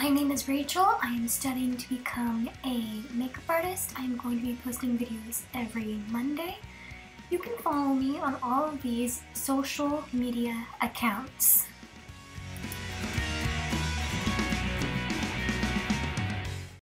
My name is Rachel. I am studying to become a makeup artist. I am going to be posting videos every Monday. You can follow me on all of these social media accounts.